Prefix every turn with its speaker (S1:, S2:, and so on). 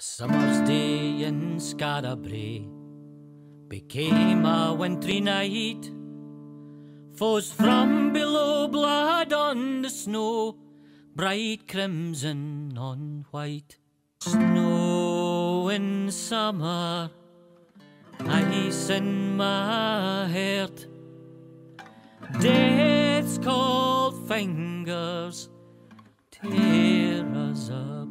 S1: A summer's day in Skara Brae became a wintry night. Foes from below blood on the snow, bright crimson on white. Snow in summer, ice in my heart. Death's cold fingers tear us apart.